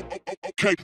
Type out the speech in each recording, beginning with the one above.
Okay.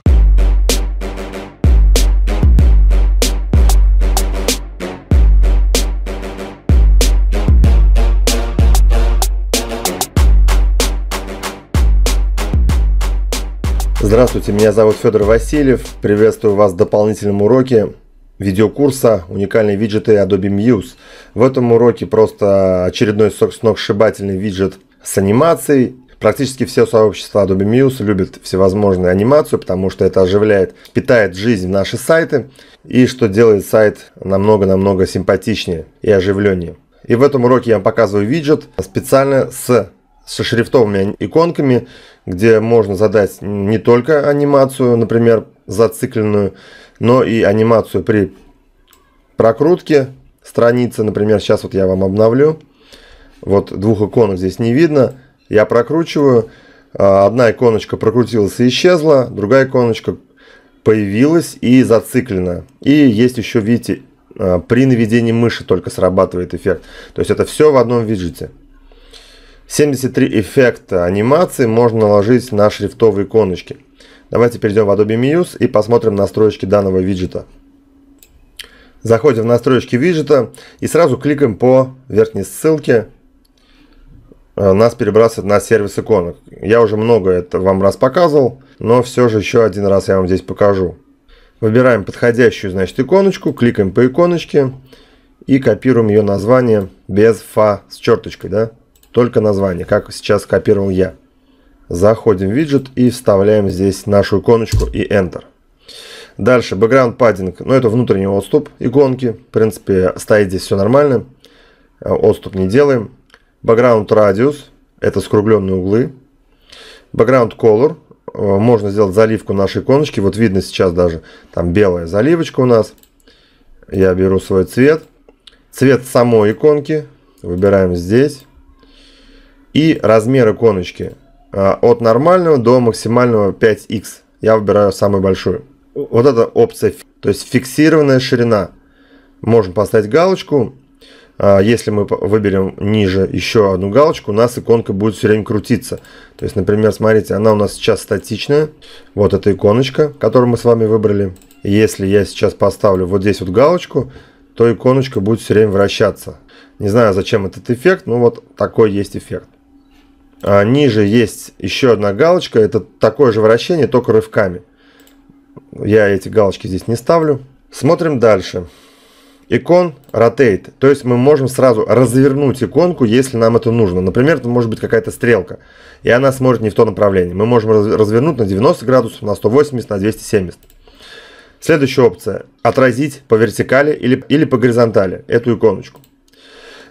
Здравствуйте, меня зовут Федор Васильев. Приветствую вас в дополнительном уроке видеокурса «Уникальные виджеты Adobe Muse». В этом уроке просто очередной сногсшибательный виджет с анимацией. Практически все сообщества Adobe Muse любят всевозможные анимацию, потому что это оживляет, питает жизнь в наши сайты и что делает сайт намного-намного симпатичнее и оживленнее. И в этом уроке я вам показываю виджет специально с со шрифтовыми иконками, где можно задать не только анимацию, например, зацикленную, но и анимацию при прокрутке страницы. Например, сейчас вот я вам обновлю. Вот двух иконок здесь не видно. Я прокручиваю. А, одна иконочка прокрутилась и исчезла, другая иконочка появилась и зациклена. И есть еще, видите, а, при наведении мыши только срабатывает эффект. То есть это все в одном виджете. 73 эффекта анимации можно наложить на шрифтовые иконочки. Давайте перейдем в Adobe Muse и посмотрим настройки данного виджета. Заходим в настройки виджета и сразу кликаем по верхней ссылке. Э, нас перебрасывает на сервис иконок. Я уже много это вам раз показывал, но все же еще один раз я вам здесь покажу. Выбираем подходящую значит, иконочку, кликаем по иконочке и копируем ее название без фа с черточкой. Да? только название, как сейчас копировал я. Заходим в виджет и вставляем здесь нашу иконочку и Enter. Дальше background padding, ну это внутренний отступ иконки, в принципе стоит здесь все нормально, э, отступ не делаем. Background radius, это скругленные углы. Background color, э, можно сделать заливку нашей иконочки, вот видно сейчас даже там белая заливочка у нас. Я беру свой цвет. Цвет самой иконки выбираем здесь и размер иконочки а, от нормального до максимального 5x. Я выбираю самую большую. Вот эта опция, то есть фиксированная ширина. Можем поставить галочку. А, если мы выберем ниже еще одну галочку, у нас иконка будет все время крутиться. То есть, например, смотрите, она у нас сейчас статичная. Вот эта иконочка, которую мы с вами выбрали. Если я сейчас поставлю вот здесь вот галочку, то иконочка будет все время вращаться. Не знаю, зачем этот эффект, но вот такой есть эффект. А ниже есть еще одна галочка. Это такое же вращение, только рывками. Я эти галочки здесь не ставлю. Смотрим дальше. Икон Rotate. То есть мы можем сразу развернуть иконку, если нам это нужно. Например, это может быть какая-то стрелка. И она смотрит не в то направление. Мы можем развернуть на 90 градусов, на 180, на 270. Следующая опция. Отразить по вертикали или, или по горизонтали эту иконочку.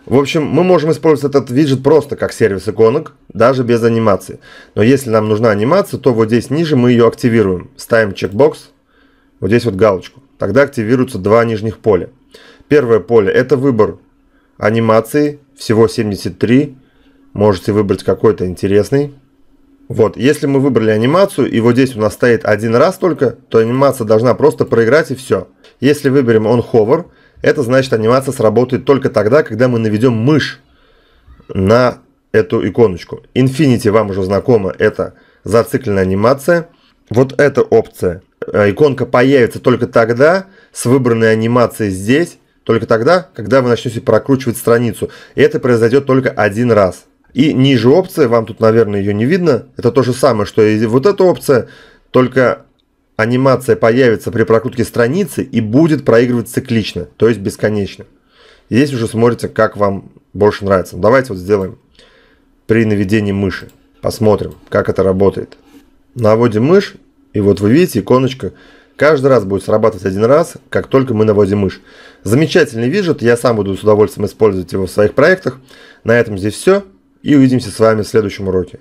В общем, мы можем использовать этот виджет просто как сервис иконок, даже без анимации. Но если нам нужна анимация, то вот здесь ниже мы ее активируем. Ставим чекбокс, вот здесь вот галочку. Тогда активируются два нижних поля. Первое поле это выбор анимации, всего 73. Можете выбрать какой-то интересный. Вот, если мы выбрали анимацию, и вот здесь у нас стоит один раз только, то анимация должна просто проиграть и все. Если выберем on hover, это значит анимация сработает только тогда, когда мы наведем мышь на эту иконочку. Infinity вам уже знакомо, это зацикленная анимация. Вот эта опция. Э, иконка появится только тогда, с выбранной анимацией здесь, только тогда, когда вы начнете прокручивать страницу. И это произойдет только один раз. И ниже опция, вам тут, наверное, ее не видно. Это то же самое, что и вот эта опция, только анимация появится при прокрутке страницы и будет проигрывать циклично, то есть бесконечно. здесь уже смотрите, как вам больше нравится. Давайте вот сделаем при наведении мыши. Посмотрим, как это работает. Наводим мышь, и вот вы видите, иконочка каждый раз будет срабатывать один раз, как только мы наводим мышь. Замечательный виджет, я сам буду с удовольствием использовать его в своих проектах. На этом здесь все, и увидимся с вами в следующем уроке.